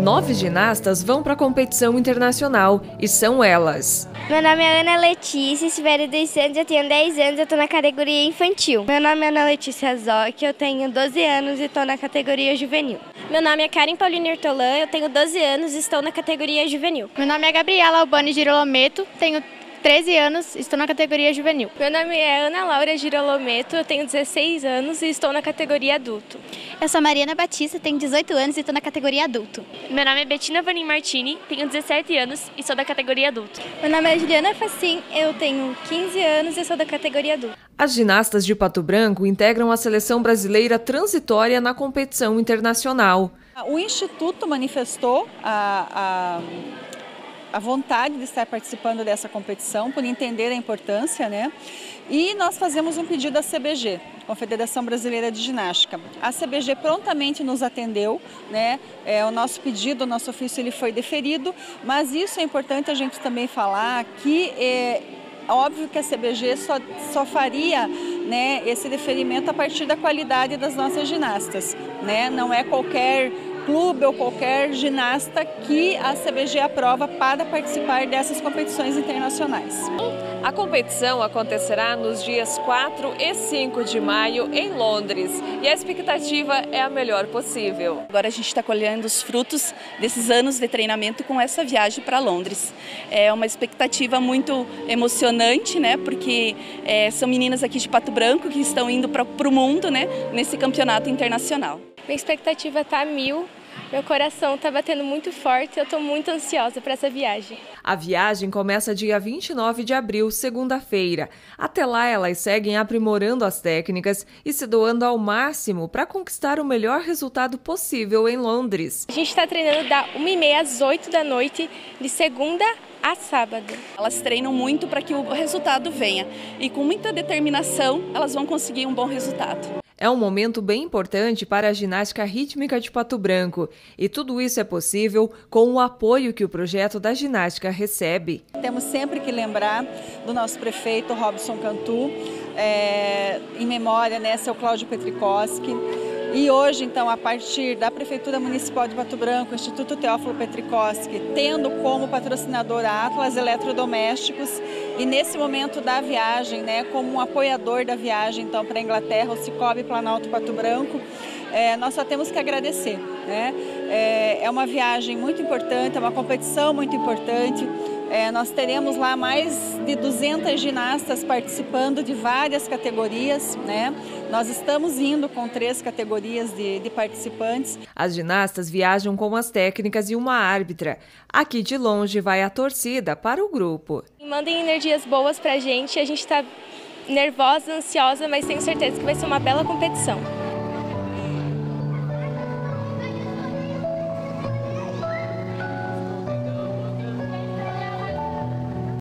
Nove ginastas vão para a competição internacional e são elas. Meu nome é Ana Letícia, tiver dos anos, eu tenho 10 anos, eu estou na categoria infantil. Meu nome é Ana Letícia Zoc, eu tenho 12 anos e estou na categoria juvenil. Meu nome é Karen Paulina Irtolan, eu tenho 12 anos e estou na categoria juvenil. Meu nome é Gabriela Albani Girolometo, tenho 13 anos, estou na categoria juvenil. Meu nome é Ana Laura Girolometo, eu tenho 16 anos e estou na categoria adulto. Eu sou Mariana Batista, tenho 18 anos e estou na categoria adulto. Meu nome é Bettina Vanim Martini, tenho 17 anos e sou da categoria adulto. Meu nome é Juliana Facim, eu tenho 15 anos e sou da categoria adulto. As ginastas de Pato Branco integram a seleção brasileira transitória na competição internacional. O Instituto manifestou a, a a vontade de estar participando dessa competição, por entender a importância, né? E nós fazemos um pedido à CBG, Confederação Brasileira de Ginástica. A CBG prontamente nos atendeu, né? É, o nosso pedido, o nosso ofício, ele foi deferido, mas isso é importante a gente também falar que é óbvio que a CBG só, só faria né, esse deferimento a partir da qualidade das nossas ginastas, né? Não é qualquer clube ou qualquer ginasta que a CBG aprova para participar dessas competições internacionais. A competição acontecerá nos dias 4 e 5 de maio em Londres e a expectativa é a melhor possível. Agora a gente está colhendo os frutos desses anos de treinamento com essa viagem para Londres. É uma expectativa muito emocionante, né? Porque é, são meninas aqui de Pato Branco que estão indo para o mundo, né? Nesse campeonato internacional. Minha expectativa está mil meu coração está batendo muito forte e eu estou muito ansiosa para essa viagem. A viagem começa dia 29 de abril, segunda-feira. Até lá, elas seguem aprimorando as técnicas e se doando ao máximo para conquistar o melhor resultado possível em Londres. A gente está treinando da 1h30 às 8 da noite, de segunda a sábado. Elas treinam muito para que o resultado venha e com muita determinação elas vão conseguir um bom resultado. É um momento bem importante para a ginástica rítmica de Pato Branco e tudo isso é possível com o apoio que o projeto da ginástica recebe. Temos sempre que lembrar do nosso prefeito Robson Cantu, é, em memória, né, seu Cláudio Petrikoski, e hoje, então, a partir da Prefeitura Municipal de Pato Branco, Instituto Teófilo Petrikoski, tendo como patrocinador a Atlas Eletrodomésticos e nesse momento da viagem, né, como um apoiador da viagem então para a Inglaterra, o Cicobi Planalto Pato Branco, é, nós só temos que agradecer. Né? É, é uma viagem muito importante, é uma competição muito importante. É, nós teremos lá mais de 200 ginastas participando de várias categorias. Né? Nós estamos indo com três categorias de, de participantes. As ginastas viajam com as técnicas e uma árbitra. Aqui de longe vai a torcida para o grupo. Mandem energias boas para a gente. A gente está nervosa, ansiosa, mas tenho certeza que vai ser uma bela competição.